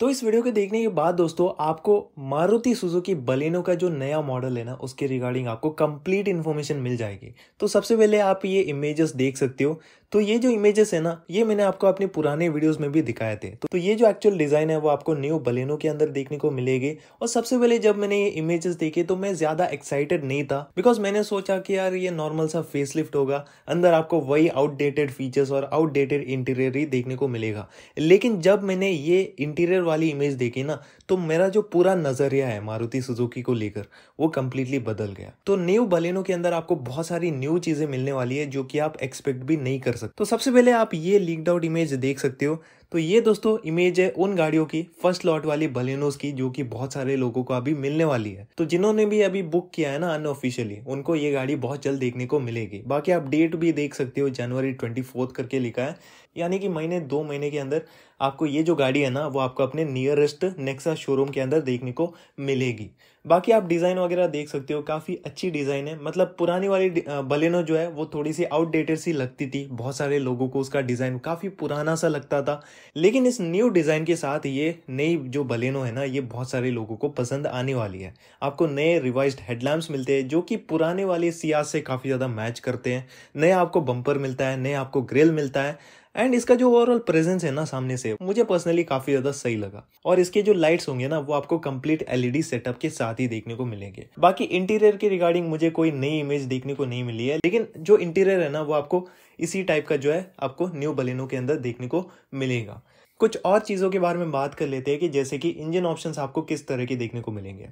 तो इस वीडियो के देखने के बाद दोस्तों आपको मारुति सुजुकी बलेनो का जो नया मॉडल है ना उसके रिगार्डिंग आपको कंप्लीट इन्फॉर्मेशन मिल जाएगी। तो सबसे पहले आप ये इमेजेस देख सकते हो। तो ये जो इमेजेस है ना ये मैंने आपको अपने पुराने वीडियोस में भी दिखाए थे। तो, ये जो एक्चुअल डिज़ाइन है वो आपको न्यू बलेनो के अंदर देखने को मिलेगी। और सबसे पहले जब मैंने ये इमेजेस देखे तो मैं ज़्यादा एक्साइटेड नहीं था। बिकॉज़ मैंने सोचा कि यार ये नॉर्मल सा फेसलिफ्ट होगा। अंदर आपको वही आउटडेटेड फीचर्स और आउटडेटेड इंटीरियर ही देखने को मिलेगा। लेकिन जब मैंने ये इंटीरियर वाली इमेज देखी ना तो मेरा जो पूरा नज़रिया है मारुति सुजुकी को लेकर, वो कंप्लीटली बदल गया। तो न्यू बलेनो के अंदर आपको बहुत सारी न्यू चीज़ें मिलने वाली है जो कि आप एक्सपेक्ट भी नहीं कर सकते। तो सबसे पहले आप ये लीक्ड आउट इमेज देख सकते हो। तो ये दोस्तों इमेज है उन गाड़ियों की फ़र्स्ट लॉट वाली बलेनोस की, जो कि बहुत सारे लोगों को अभी मिलने वाली है। तो जिन्होंने भी अभी बुक किया है ना अनऑफिशियली उनको ये गाड़ी बहुत जल्द देखने को मिलेगी। बाकी आप डेट भी देख सकते हो जनवरी ट्वेंटी करके लिखा है। यानी कि महीने, दो महीने के अंदर आपको ये जो गाड़ी है ना, वो आपको अपने नियरेस्ट नेक्सा शोरूम के अंदर देखने को मिलेगी। बाकी आप डिज़ाइन वगैरह देख सकते हो, काफ़ी अच्छी डिज़ाइन है। मतलब पुरानी वाली बलेनो जो है, वो थोड़ी सी आउटडेटेड सी लगती थी। बहुत सारे लोगों को उसका डिज़ाइन काफ़ी पुराना सा लगता था। लेकिन इस न्यू डिज़ाइन के साथ ये नई जो बलेनो है ना, ये बहुत सारे लोगों को पसंद आने वाली है। आपको नए रिवाइज हेडलैम्प्स मिलते हैं, जो कि पुराने वाले सियाज से काफ़ी ज़्यादा मैच करते हैं। नया आपको बम्पर मिलता है, नया आपको ग्रिल मिलता है। एंड इसका जो ओवरऑल प्रेजेंस है ना सामने से, मुझे पर्सनली काफ़ी ज़्यादा सही लगा। और इसके जो लाइट्स होंगे ना, वो आपको कंप्लीट एलईडी सेटअप के साथ ही देखने को मिलेंगे। बाकी इंटीरियर के रिगार्डिंग मुझे कोई नई इमेज देखने को नहीं मिली है, लेकिन जो इंटीरियर है ना, वो आपको इसी टाइप का जो है, आपको न्यू बलेनो के अंदर देखने को मिलेगा। कुछ और चीज़ों के बारे में बात कर लेते हैं कि जैसे कि इंजन ऑप्शन आपको किस तरह के देखने को मिलेंगे।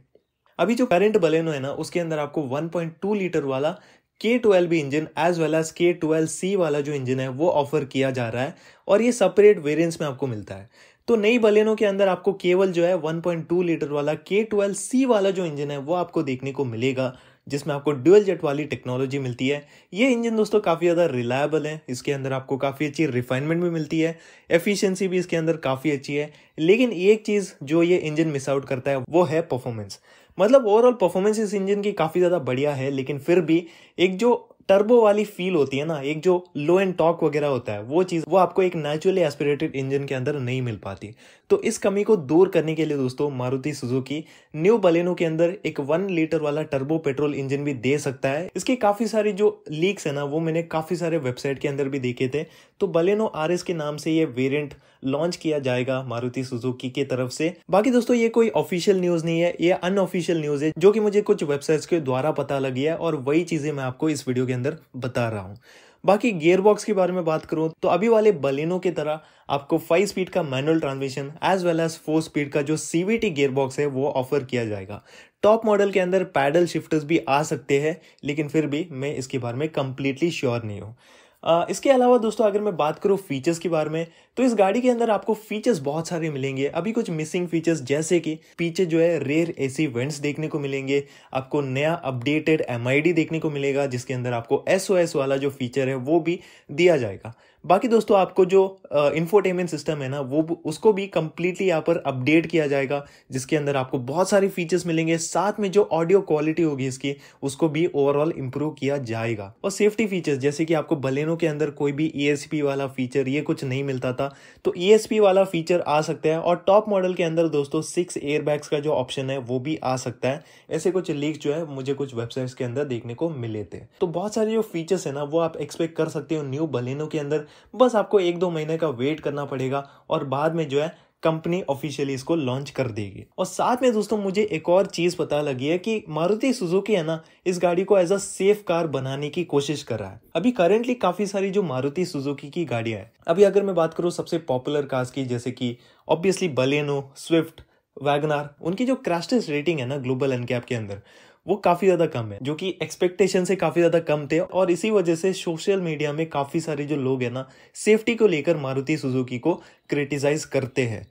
अभी जो करंट बलेनो है ना, उसके अंदर आपको 1.2 लीटर वाला K twelve engine as well as K twelve C वाला जो इंजन है, वो ऑफ़र किया जा रहा है और ये सेपरेट वेरिएंट्स में आपको मिलता है। तो नई बलेनो के अंदर आपको केवल जो है 1.2 लीटर वाला के ट्वेल्व सी वाला जो इंजन है, वो आपको देखने को मिलेगा, जिसमें आपको ड्यूअल जेट वाली टेक्नोलॉजी मिलती है। ये इंजन दोस्तों काफ़ी ज़्यादा रिलायबल है, इसके अंदर आपको काफ़ी अच्छी रिफाइनमेंट भी मिलती है एफिशिएंसी भी इसके अंदर काफ़ी अच्छी है। लेकिन एक चीज़ जो ये इंजन मिस आउट करता है, वो है परफॉर्मेंस मतलब ओवरऑल परफॉर्मेंस इस इंजन की काफ़ी ज़्यादा बढ़िया है, लेकिन फिर भी एक जो टर्बो वाली फील होती है ना, एक जो लो एंड टॉक वगैरह होता है, वो चीज़, वो आपको एक नेचुरली एस्पिरेटेड इंजन के अंदर नहीं मिल पाती। तो इस कमी को दूर करने के लिए दोस्तों, मारुति सुजुकी न्यू बलेनो के अंदर एक वन लीटर वाला टर्बो पेट्रोल इंजन भी दे सकता है। इसके काफ़ी सारी जो लीक्स है ना, वो मैंने काफ़ी सारे वेबसाइट के अंदर भी देखे थे। तो बलेनो आरएस के नाम से ये वेरियंट लॉन्च किया जाएगा मारुति सुजुकी की तरफ़ से। बाकी दोस्तों, ये कोई ऑफिशियल न्यूज़ नहीं है, ये अनऑफिशियल न्यूज़ है, जो कि मुझे कुछ वेबसाइट्स के द्वारा पता लगी है, और वही चीज़ें मैं आपको इस वीडियो के अंदर बता रहा हूँ। बाकी गियर बॉक्स के बारे में बात करूँ तो अभी वाले बलेनो की तरह आपको फाइव स्पीड का manual transmission as well as four speed का जो सीवीटी गियर बॉक्स है, वो ऑफ़र किया जाएगा। टॉप मॉडल के अंदर पैडल शिफ्टर्स भी आ सकते हैं, लेकिन फिर भी मैं इसके बारे में कंप्लीटली श्योर नहीं हूँ। इसके अलावा दोस्तों, अगर मैं बात करूँ फीचर्स के बारे में तो इस गाड़ी के अंदर आपको फीचर्स बहुत सारे मिलेंगे। अभी कुछ मिसिंग फीचर्स जैसे कि पीछे जो है रेयर एसी वेंट्स देखने को मिलेंगे, आपको नया अपडेटेड एमआईडी देखने को मिलेगा, जिसके अंदर आपको एस वाला जो फीचर है, वो भी दिया जाएगा। बाकी दोस्तों, आपको जो इंफोटेनमेंट सिस्टम है ना, वो उसको भी कम्प्लीटली यहाँ पर अपडेट किया जाएगा, जिसके अंदर आपको बहुत सारे फीचर्स मिलेंगे। साथ में जो ऑडियो क्वालिटी होगी इसकी, उसको भी ओवरऑल इंप्रूव किया जाएगा। और सेफ्टी फीचर्स जैसे कि आपको बलेनो के अंदर कोई भी ई वाला फीचर ये कुछ नहीं मिलता था तो ईएसपी वाला फीचर आ सकता है। और टॉप मॉडल के अंदर दोस्तों सिक्स एयर का जो ऑप्शन है, वो भी आ सकता है। ऐसे कुछ लीक जो है, मुझे कुछ वेबसाइट्स के अंदर देखने को मिले थे। तो बहुत सारे जो फीचर्स है ना, वो आप एक्सपेक्ट कर सकते हो न्यू बलेनो के अंदर। बस आपको एक दो महीने का वेट करना पड़ेगा और बाद में जो है कंपनी ऑफिशियली इसको लॉन्च कर देगी। और साथ में दोस्तों मुझे एक और चीज़ पता लगी है कि मारुति सुजुकी है ना, इस गाड़ी को एज अ सेफ़ कार बनाने की कोशिश कर रहा है। अभी करेंटली काफ़ी सारी जो मारुति सुजुकी की गाड़ियाँ हैं, अभी अगर मैं बात करूँ सबसे पॉपुलर कार्स की, जैसे कि ऑब्वियसली बलेनो, स्विफ्ट, वैगनार, उनकी जो क्रैशेस रेटिंग है ना ग्लोबल एनकैप के अंदर वो काफ़ी ज़्यादा कम है, जो कि एक्सपेक्टेशन से काफ़ी ज़्यादा कम थे और इसी वजह से सोशल मीडिया में काफ़ी सारे जो लोग हैं ना सेफ्टी को लेकर मारुति सुजुकी को क्रिटिसाइज करते हैं।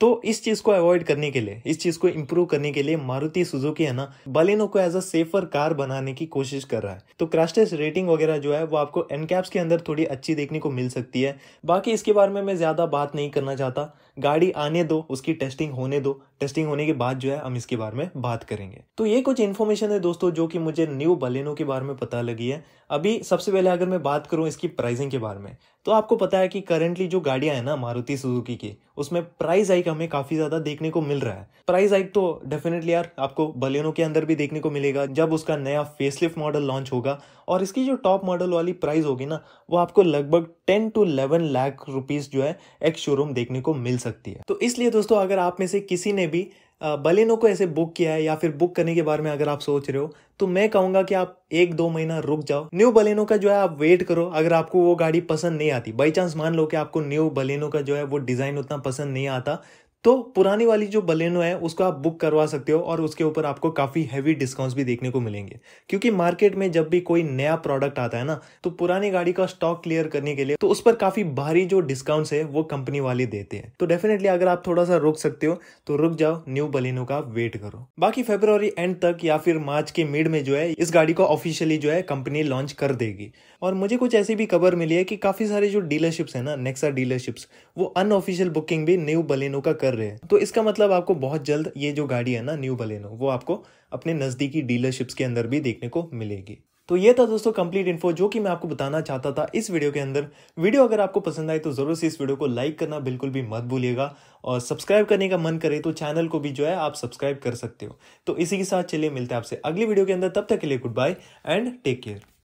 तो इस चीज़ को अवॉइड करने के लिए, इस चीज़ को इम्प्रूव करने के लिए मारुति सुजुकी है ना, बलिनो को एज अ सेफर कार बनाने की कोशिश कर रहा है। तो क्रैश रेटिंग वगैरह जो है, वो आपको एनकैप्स के अंदर थोड़ी अच्छी देखने को मिल सकती है। बाकी इसके बारे में मैं ज़्यादा बात नहीं करना चाहता। गाड़ी आने दो, उसकी टेस्टिंग होने दो। टेस्टिंग होने के बाद जो है, हम इसके बारे में बात करेंगे। तो ये कुछ इन्फॉर्मेशन है दोस्तों, जो कि मुझे न्यू बलेनो के बारे में पता लगी है। अभी सबसे पहले अगर मैं बात करूँ इसकी प्राइसिंग के बारे में तो आपको पता है कि करंटली जो गाड़ियाँ है ना, मारुति सुजुकी की, उसमें प्राइस हाइक हमें काफ़ी ज़्यादा देखने को मिल रहा है। प्राइस हाइक तो डेफिनेटली यार, आपको बलेनो के अंदर भी देखने को मिलेगा, जब उसका नया फेसलिफ्ट मॉडल लॉन्च होगा और इसकी जो टॉप मॉडल वाली प्राइस होगी ना, वो आपको लगभग ten to eleven lakh rupees जो है एक शोरूम देखने को मिल सकती है। तो इसलिए दोस्तों, अगर आप में से किसी ने भी बलेनो को ऐसे बुक किया है या फिर बुक करने के बारे में अगर आप सोच रहे हो तो मैं कहूँगा कि आप एक दो महीना रुक जाओ। न्यू बलेनो का जो है आप वेट करो, अगर आपको वो गाड़ी पसंद नहीं आती। बाई चांस मान लो कि आपको न्यू बलेनो का जो है वो डिज़ाइन उतना पसंद नहीं आता तो पुरानी वाली जो बलेनो है, उसको आप बुक करवा सकते हो और उसके ऊपर आपको काफ़ी हैवी डिस्काउंट्स भी देखने को मिलेंगे। क्योंकि मार्केट में जब भी कोई नया प्रोडक्ट आता है ना तो पुरानी गाड़ी का स्टॉक क्लियर करने के लिए तो उस पर काफ़ी भारी जो डिस्काउंट्स है, वो कंपनी वाले देते हैं। तो डेफिनेटली अगर आप थोड़ा सा रुक सकते हो तो रुक जाओ न्यू बलेनो का वेट करो। बाकी फेब्रवरी एंड तक या फिर मार्च के मिड में जो है, इस गाड़ी को ऑफिशियली जो है कंपनी लॉन्च कर देगी। और मुझे कुछ ऐसी भी खबर मिली है कि काफ़ी सारे जो डीलरशिप्स है ना नेक्सा डीलरशिप्स वो अनऑफिशियल बुकिंग भी न्यू बलेनो का कर रहे हैं। तो इसका मतलब आपको बहुत जल्द ये जो गाड़ी है ना न्यू बलेनो वो आपको अपने नज़दीकी डीलरशिप्स के अंदर भी देखने को मिलेगी। तो ये था दोस्तों कंप्लीट इन्फो जो कि मैं आपको बताना चाहता था इस वीडियो के अंदर। वीडियो अगर आपको पसंद आए तो ज़रूर से इस वीडियो को लाइक करना, बिल्कुल भी मत भूलिएगा। और सब्सक्राइब करने का मन करे तो चैनल को भी जो है आप सब्सक्राइब कर सकते हो। तो इसी के साथ चलिए मिलते हैं आपसे अगली वीडियो के अंदर। तब तक के लिए good bye and take care